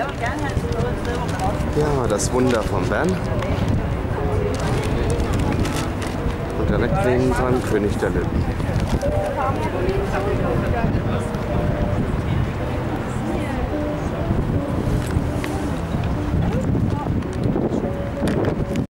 Ja, das Wunder von Bern. Und direkt neben dran König der Löwen.